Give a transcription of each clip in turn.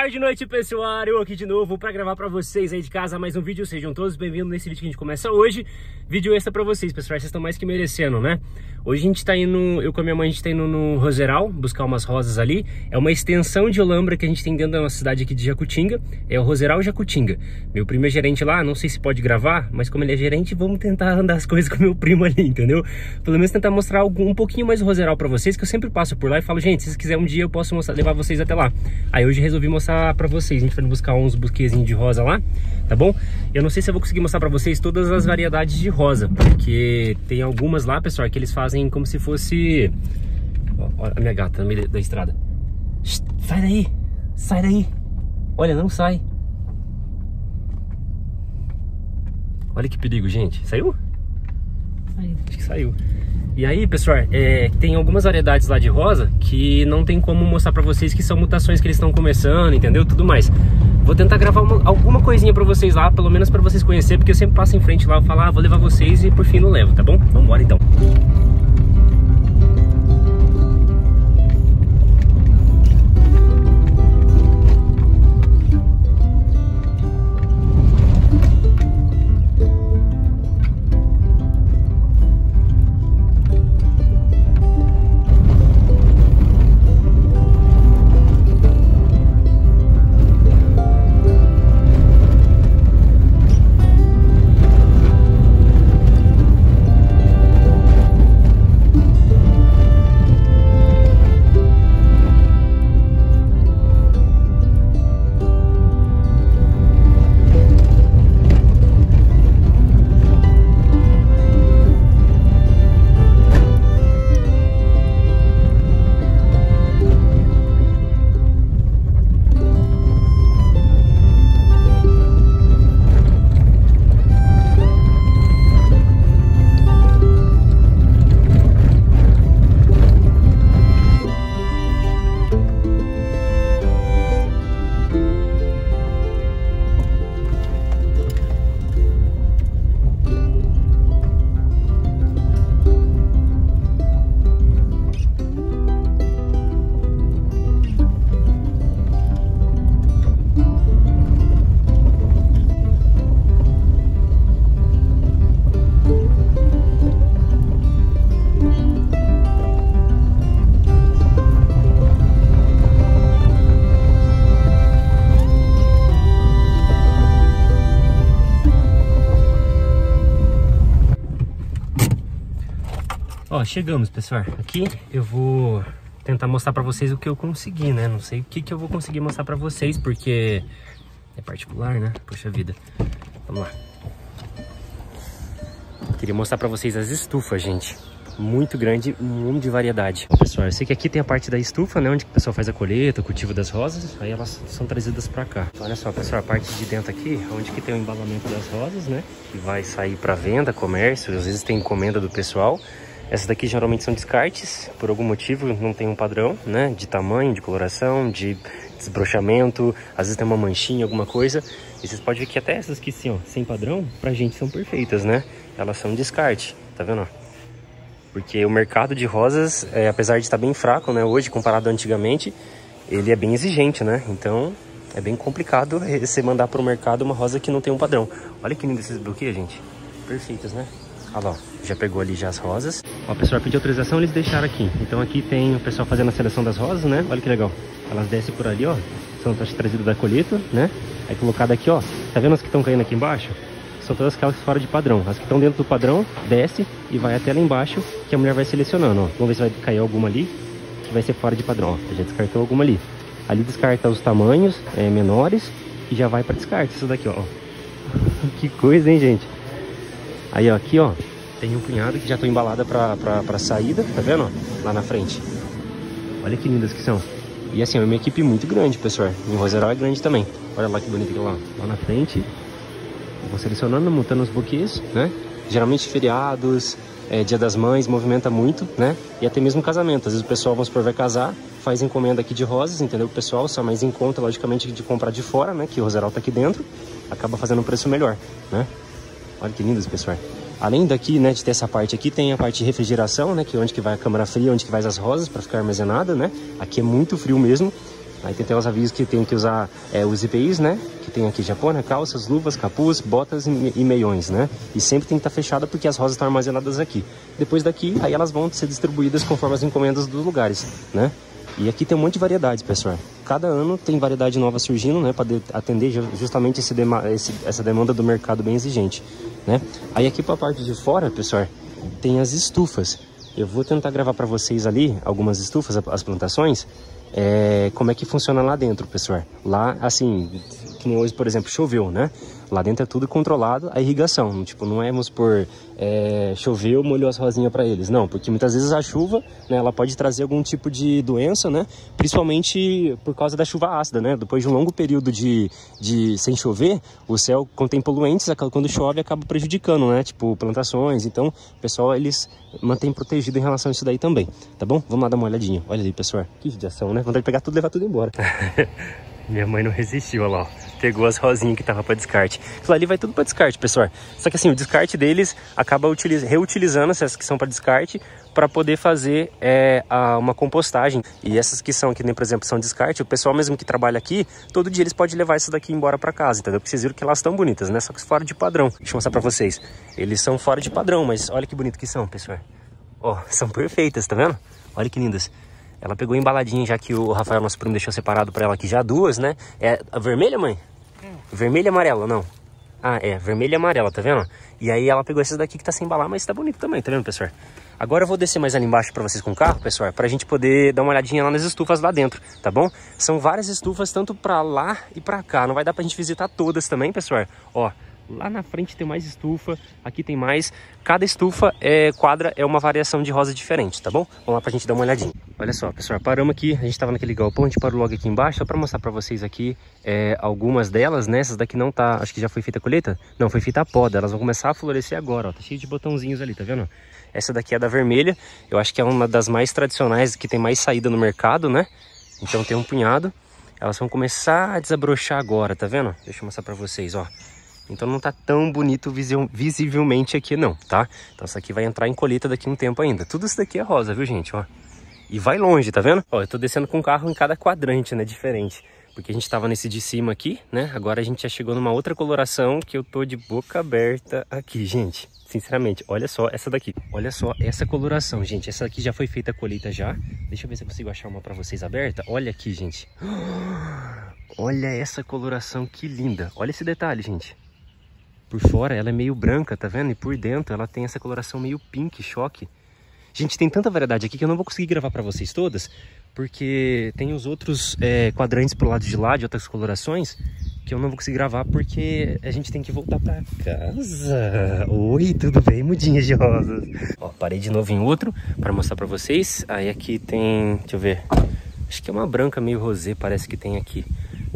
Tarde, noite, pessoal! Eu aqui de novo para gravar para vocês aí de casa mais um vídeo. Sejam todos bem-vindos nesse vídeo que a gente começa hoje. Vídeo extra para vocês, pessoal. Vocês estão mais que merecendo, né? Hoje a gente tá indo, eu com a minha mãe, a gente tá indo no Roseral buscar umas rosas ali. É uma extensão de Olambra que a gente tem dentro da nossa cidade aqui de Jacutinga. É o Roseral Jacutinga. Meu primo é gerente lá, não sei se pode gravar, mas como ele é gerente, vamos tentar andar as coisas com meu primo ali, entendeu? Pelo menos tentar mostrar algum, um pouquinho mais do Roseral para vocês, que eu sempre passo por lá e falo, gente, se vocês quiserem um dia eu posso mostrar, levar vocês até lá. Aí hoje resolvi mostrar pra vocês. A gente foi buscar uns buquezinhos de rosa lá, tá bom? Eu não sei se eu vou conseguir mostrar pra vocês todas as variedades de rosa, porque tem algumas lá, pessoal, que eles fazem como se fosse... Olha a minha gata no meio da estrada. Sai daí! Sai daí! Olha, não sai. Olha que perigo, gente. Saiu? Saiu. Acho que saiu. E aí, pessoal, é, tem algumas variedades lá de rosa que não tem como mostrar pra vocês que são mutações que eles estão começando, entendeu? Tudo mais. Vou tentar gravar uma, alguma coisinha pra vocês lá, pelo menos pra vocês conhecerem, porque eu sempre passo em frente lá e falo, ah, vou levar vocês e por fim não levo, tá bom? Vambora então. Chegamos, pessoal. Aqui eu vou tentar mostrar pra vocês o que eu consegui, né? Não sei o que, que eu vou conseguir mostrar pra vocês, porque é particular, né? Poxa vida. Vamos lá. Queria mostrar pra vocês as estufas, gente. Muito grande, um monte de variedade. Pessoal, eu sei que aqui tem a parte da estufa, né? Onde o pessoal faz a colheita, o cultivo das rosas. Aí elas são trazidas pra cá. Olha só, pessoal, a parte de dentro aqui, onde que tem o embalamento das rosas, né? Que vai sair pra venda, comércio. Às vezes tem encomenda do pessoal. Essas daqui geralmente são descartes, por algum motivo não tem um padrão, né? De tamanho, de coloração, de desbrochamento, às vezes tem uma manchinha, alguma coisa. E vocês podem ver que até essas aqui, assim, ó, sem padrão, pra gente são perfeitas, né? Elas são descarte, tá vendo? Porque o mercado de rosas, é, apesar de estar bem fraco, né? Hoje, comparado antigamente, ele é bem exigente, né? Então, é bem complicado você mandar para o mercado uma rosa que não tem um padrão. Olha que lindo esses buquês, gente. Perfeitos, né? Olha lá, já pegou ali já as rosas. Ó, o pessoal pediu autorização, eles deixaram aqui. Então aqui tem o pessoal fazendo a seleção das rosas, né? Olha que legal. Elas descem por ali, ó. São trazidas da colheita, né? Aí colocada aqui, ó. Tá vendo as que estão caindo aqui embaixo? São todas aquelas fora de padrão. As que estão dentro do padrão, desce e vai até lá embaixo, que a mulher vai selecionando, ó. Vamos ver se vai cair alguma ali, que vai ser fora de padrão, ó. Já descartou alguma ali. Ali descarta os tamanhos é, menores e já vai para descarte. Isso daqui, ó. que coisa, hein, gente? Aí, ó, aqui, ó, tem um punhado que já estão embalada pra, pra, pra saída, tá vendo? Ó? Lá na frente. Olha que lindas que são. E assim, é uma equipe muito grande, pessoal. Em Roseral é grande também. Olha lá que bonito que lá. Lá na frente. Vou selecionando, montando os buquês, né? Geralmente feriados, é, dia das mães, movimenta muito, né? E até mesmo casamento. Às vezes o pessoal, vamos supor, vai casar, faz encomenda aqui de rosas, entendeu? O pessoal só mais em conta, logicamente, de comprar de fora, né? Que o Roseral tá aqui dentro. Acaba fazendo um preço melhor, né? Olha que lindos, pessoal. Além daqui, né, de ter essa parte aqui, tem a parte de refrigeração, né, que é onde que vai a câmara fria, onde que vai as rosas para ficar armazenada, né? Aqui é muito frio mesmo. Aí tem até os avisos que tem que usar é, os EPIs, né? Que tem aqui japona, calças, luvas, capuz, botas e, e meiões, né? E sempre tem que estar tá fechada porque as rosas estão armazenadas aqui. Depois daqui, aí elas vão ser distribuídas conforme as encomendas dos lugares, né? E aqui tem um monte de variedades, pessoal. Cada ano tem variedade nova surgindo, né? Para atender justamente esse, esse, essa demanda do mercado bem exigente, né? Aí aqui para a parte de fora, pessoal, tem as estufas. Eu vou tentar gravar para vocês ali algumas estufas, as plantações, é, como é que funciona lá dentro, pessoal. Lá, assim, que nem hoje, por exemplo, choveu, né? Lá dentro é tudo controlado a irrigação. Tipo, não é, vamos por é, choveu, molhou as rosinhas para eles. Não, porque muitas vezes a chuva, né, ela pode trazer algum tipo de doença, né? Principalmente por causa da chuva ácida, né? Depois de um longo período de, de sem chover, o céu contém poluentes, quando chove acaba prejudicando, né? Tipo, plantações. Então, o pessoal, eles mantêm protegido em relação a isso daí também, tá bom? Vamos lá dar uma olhadinha. Olha ali, pessoal. Que judiação, né? Vontade de pegar tudo e levar tudo embora. Minha mãe não resistiu, olha lá, pegou as rosinhas que tava para descarte. Aquilo ali vai tudo para descarte, pessoal. Só que assim, o descarte deles acaba reutilizando essas que são para descarte para poder fazer é, a, uma compostagem. E essas que são, que nem por exemplo, são descarte, o pessoal mesmo que trabalha aqui, todo dia eles podem levar isso daqui embora para casa, entendeu? Porque vocês viram que elas estão bonitas, né? Só que fora de padrão. Deixa eu mostrar para vocês. Eles são fora de padrão, mas olha que bonito que são, pessoal. Ó, são perfeitas, tá vendo? Olha que lindas. Ela pegou embaladinha, já que o Rafael, nosso primo, deixou separado para ela aqui já duas, né? É a vermelha, mãe? Vermelha e amarela, não. Ah, é, vermelha e amarela, tá vendo? E aí ela pegou essas daqui que tá sem embalar, mas tá bonito também, tá vendo, pessoal? Agora eu vou descer mais ali embaixo pra vocês com o carro, pessoal, pra gente poder dar uma olhadinha lá nas estufas lá dentro, tá bom? São várias estufas, tanto pra lá e pra cá. Não vai dar pra gente visitar todas também, pessoal. Ó, Lá na frente tem mais estufa, aqui tem mais. Cada estufa é, quadra é uma variação de rosa diferente, tá bom? Vamos lá pra gente dar uma olhadinha. Olha só, pessoal, paramos aqui, a gente tava naquele galpão, a gente parou logo aqui embaixo, só pra mostrar pra vocês aqui é, algumas delas, né? Essas daqui não tá, acho que já foi feita a colheita? Não, foi feita a poda, elas vão começar a florescer agora, ó, tá cheio de botãozinhos ali, tá vendo? Essa daqui é da vermelha, eu acho que é uma das mais tradicionais, que tem mais saída no mercado, né? Então tem um punhado. Elas vão começar a desabrochar agora, tá vendo? Deixa eu mostrar pra vocês, ó. Então não tá tão bonito visivelmente aqui não, tá? Então isso aqui vai entrar em colheita daqui um tempo ainda. Tudo isso daqui é rosa, viu gente, ó. E vai longe, tá vendo? Ó, eu tô descendo com o carro em cada quadrante, né, diferente. Porque a gente tava nesse de cima aqui, né? Agora a gente já chegou numa outra coloração que eu tô de boca aberta aqui, gente. Sinceramente, olha só essa daqui. Olha só essa coloração, gente. Essa aqui já foi feita a colheita já. Deixa eu ver se eu consigo achar uma pra vocês aberta. Olha aqui, gente. Olha essa coloração, que linda. Olha esse detalhe, gente. Por fora ela é meio branca, tá vendo? E por dentro ela tem essa coloração meio pink, choque. Gente, tem tanta variedade aqui que eu não vou conseguir gravar para vocês todas, porque tem os outros é, quadrantes pro lado de lá, de outras colorações, que eu não vou conseguir gravar porque a gente tem que voltar para casa. Oi, tudo bem, mudinha de rosas? Ó, parei de novo em outro para mostrar para vocês. Aí aqui tem, deixa eu ver, acho que é uma branca meio rosé, parece que tem aqui.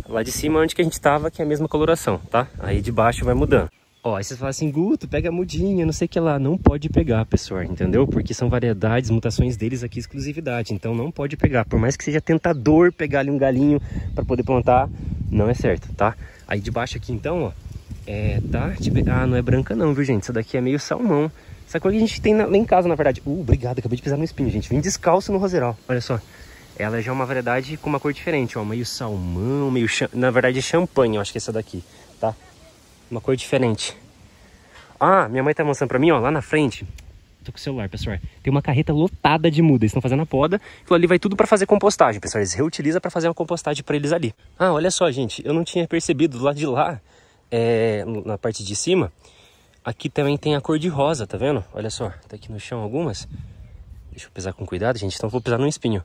Lá de cima onde que a gente tava, que é a mesma coloração, tá? Aí de baixo vai mudando. Ó, aí vocês falam assim, Guto, pega a mudinha, não sei o que lá. Não pode pegar, pessoal, entendeu? Porque são variedades, mutações deles aqui, exclusividade. Então não pode pegar. Por mais que seja tentador pegar ali um galinho para poder plantar, não é certo, tá? Aí de baixo aqui então, ó, é, tá? Ah, não é branca não, viu, gente? Essa daqui é meio salmão. Essa coisa que a gente tem lá em casa, na verdade. Uh, obrigado, acabei de pisar no espinho, gente. Vim descalço no roseral, olha só. Ela já é uma variedade com uma cor diferente, ó. Meio salmão, meio... Na verdade, é champanhe, eu acho que é essa daqui, tá? Uma cor diferente. Ah, minha mãe tá mostrando pra mim, ó, lá na frente. Tô com o celular, pessoal. Tem uma carreta lotada de muda. Eles estão fazendo a poda. Aquilo ali vai tudo para fazer compostagem, pessoal. Eles reutilizam para fazer uma compostagem para eles ali. Ah, olha só, gente. Eu não tinha percebido do lado de lá, é, na parte de cima. Aqui também tem a cor de rosa, tá vendo? Olha só, tá aqui no chão algumas. Deixa eu pisar com cuidado, gente. Então vou pisar no espinho.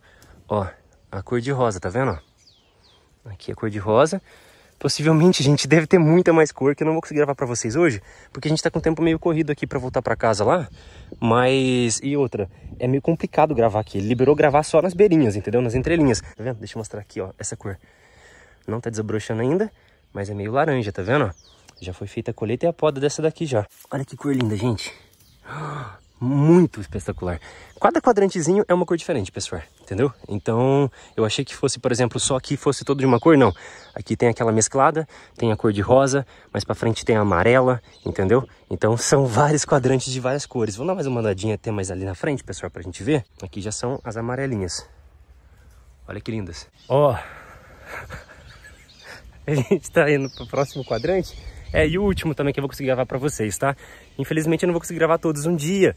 Ó, a cor de rosa, tá vendo? Aqui a cor de rosa. Possivelmente, gente, deve ter muita mais cor que eu não vou conseguir gravar pra vocês hoje, porque a gente tá com o tempo meio corrido aqui pra voltar pra casa lá. Mas, e outra, é meio complicado gravar aqui. Ele liberou gravar só nas beirinhas, entendeu? Nas entrelinhas. Tá vendo? Deixa eu mostrar aqui, ó, essa cor. Não tá desabrochando ainda, mas é meio laranja, tá vendo? Já foi feita a colheita e a poda dessa daqui já. Olha que cor linda, gente muito espetacular. Cada quadrantezinho é uma cor diferente, pessoal, entendeu? Então, eu achei que fosse, por exemplo, só aqui fosse todo de uma cor, não. Aqui tem aquela mesclada, tem a cor de rosa, mais pra frente tem a amarela, entendeu? Então, são vários quadrantes de várias cores. Vou dar mais uma andadinha até mais ali na frente, pessoal, pra gente ver. Aqui já são as amarelinhas. Olha que lindas. Ó, oh, A gente tá indo pro próximo quadrante. É, e o último também que eu vou conseguir gravar pra vocês, tá? Infelizmente eu não vou conseguir gravar todos um dia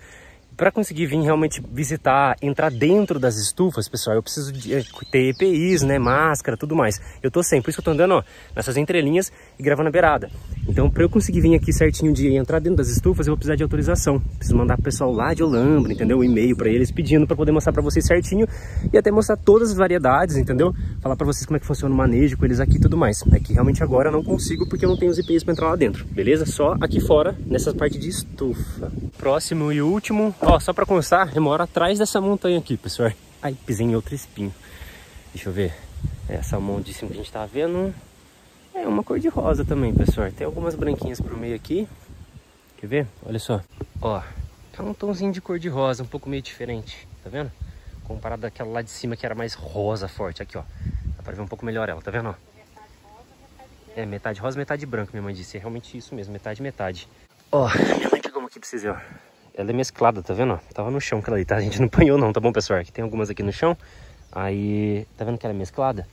para conseguir vir realmente visitar, entrar dentro das estufas, pessoal, eu preciso de, eh, ter EPIs, né, máscara, tudo mais. Eu tô sem, por isso que eu tô andando, ó, nessas entrelinhas e gravando a beirada. Então, para eu conseguir vir aqui certinho de entrar dentro das estufas, eu vou precisar de autorização. Preciso mandar pro pessoal lá de Olambra, entendeu? Um e-mail para eles pedindo para poder mostrar para vocês certinho e até mostrar todas as variedades, entendeu? Falar para vocês como é que funciona o manejo com eles aqui e tudo mais. É que realmente agora eu não consigo porque eu não tenho os EPIs para entrar lá dentro, beleza? Só aqui fora, nessa parte de estufa. Próximo e último, ó, só para constar, eu moro atrás dessa montanha aqui, pessoal. Ai, pisei em outro espinho. Deixa eu ver. Essa mão de cima que a gente tá vendo é uma cor de rosa também, pessoal. Tem algumas branquinhas pro meio aqui. Quer ver? Olha só. Ó, é um tomzinho de cor de rosa, um pouco meio diferente. Tá vendo? Comparado àquela lá de cima que era mais rosa forte. Aqui, ó. Dá pra ver um pouco melhor ela, tá vendo? Ó? É, metade rosa, metade branco, minha mãe disse. É realmente isso mesmo, metade, metade. Ó, minha mãe pegou uma aqui pra vocês verem, ó. Ela é mesclada, tá vendo? Tava no chão aquela ali, tá? A gente não apanhou não, tá bom, pessoal? Aqui tem algumas aqui no chão. Aí, tá vendo que ela é mesclada?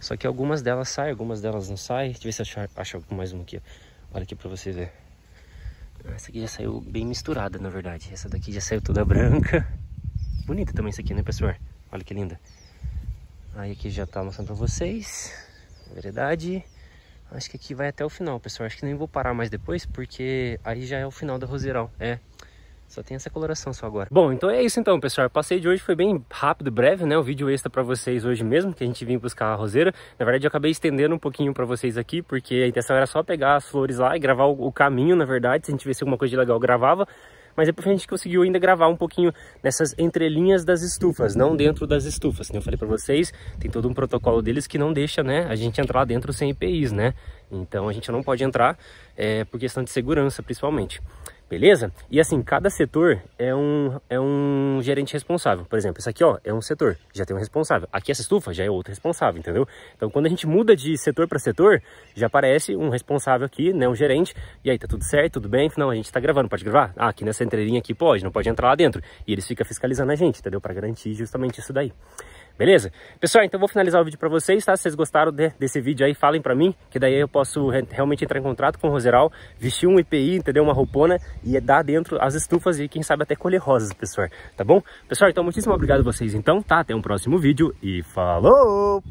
Só que algumas delas saem, algumas delas não saem. Deixa eu ver se eu acho, acho mais uma aqui. Olha aqui pra vocês verem. Essa aqui já saiu bem misturada, na verdade. Essa daqui já saiu toda branca. Bonita também isso aqui, né, pessoal? Olha que linda. Aí aqui já tá mostrando pra vocês. Na verdade, acho que aqui vai até o final, pessoal. Acho que nem vou parar mais depois, porque aí já é o final da roseral. É, só tem essa coloração só agora. Bom, então é isso então, pessoal. O passeio de hoje foi bem rápido breve, né? O vídeo extra pra vocês hoje mesmo, que a gente vinha buscar a roseira. Na verdade, eu acabei estendendo um pouquinho pra vocês aqui, porque a intenção era só pegar as flores lá e gravar o, o caminho, na verdade. Se a gente tivesse alguma coisa de legal, gravava mas depois a gente conseguiu ainda gravar um pouquinho nessas entrelinhas das estufas, não dentro das estufas. Como eu falei para vocês, tem todo um protocolo deles que não deixa né, a gente entrar dentro sem EPIs, né? Então a gente não pode entrar é, por questão de segurança, principalmente beleza? E assim, cada setor é um, é um gerente responsável. Por exemplo, isso aqui ó, é um setor, já tem um responsável. Aqui essa estufa já é outro responsável, entendeu? Então quando a gente muda de setor para setor, já aparece um responsável aqui, né, um gerente. E aí, tá tudo certo, tudo bem? Não, a gente tá gravando, pode gravar? Ah, aqui nessa entrelinha aqui pode, não pode entrar lá dentro. E eles ficam fiscalizando a gente, entendeu? Para garantir justamente isso daí. Beleza? Pessoal, então vou finalizar o vídeo para vocês, tá? Se vocês gostaram de, desse vídeo aí, falem para mim, que daí eu posso re realmente entrar em contato com o Roseral, vestir um IPI, entendeu? Uma roupona e dar dentro as estufas e quem sabe até colher rosas, pessoal, tá bom? Pessoal, então muitíssimo obrigado a vocês então, tá? Até um próximo vídeo e falou!